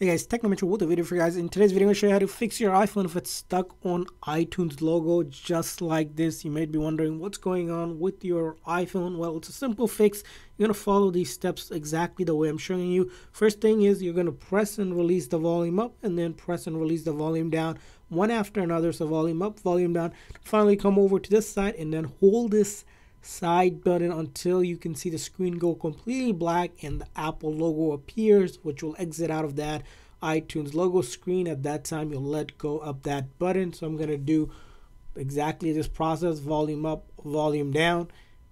Hey guys, Technomentary with a video for you guys. In today's video, I'm going to show you how to fix your iPhone if it's stuck on iTunes logo just like this. You might be wondering what's going on with your iPhone. Well, it's a simple fix. You're going to follow these steps exactly the way I'm showing you. First thing is you're going to press and release the volume up and then press and release the volume down one after another. So volume up, volume down. Finally come over to this side and then hold this side button until you can see the screen go completely black and the Apple logo appears, which will exit out of that iTunes logo screen. At that time, you'll let go of that button. So I'm going to do exactly this process, volume up, volume down,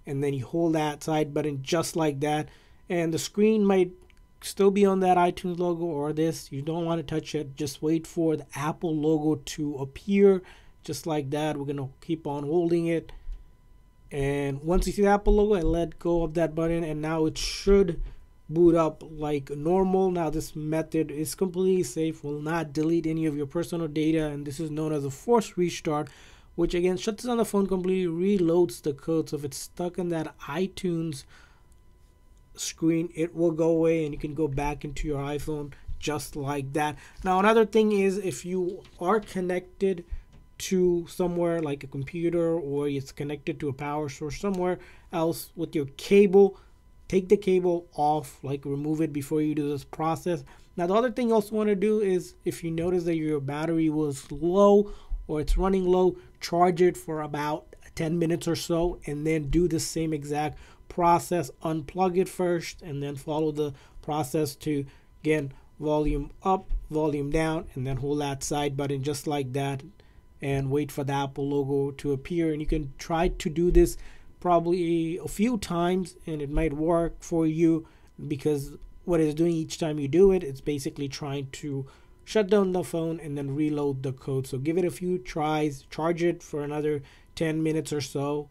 and then you hold that side button just like that. And the screen might still be on that iTunes logo or this. You don't want to touch it. Just wait for the Apple logo to appear just like that. We're going to keep on holding it and once you see the Apple logo I let go of that button and now it should boot up like normal. Now this method is completely safe will not delete any of your personal data and this is known as a forced restart which again shuts down the phone completely reloads the code. So if it's stuck in that iTunes screen it will go away and you can go back into your iPhone just like that. Now another thing is if you are connected to somewhere like a computer or it's connected to a power source somewhere else with your cable take the cable off like remove it before you do this process. Now the other thing you also want to do is if you notice that your battery was low or it's running low charge it for about 10 minutes or so and then do the same exact process. Unplug it first and then follow the process to again volume up volume down and then hold that side button just like that and wait for the Apple logo to appear. And you can try to do this probably a few times and it might work for you because what it's doing each time you do it, it's basically trying to shut down the phone and then reload the code. So give it a few tries, charge it for another 10 minutes or so,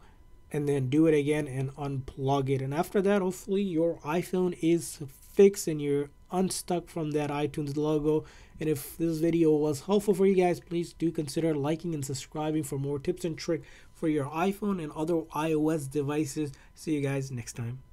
and then do it again and unplug it. And after that, hopefully your iPhone is fixed and you're unstuck from that iTunes logo. And if this video was helpful for you guys, please do consider liking and subscribing for more tips and tricks for your iPhone and other iOS devices. See you guys next time.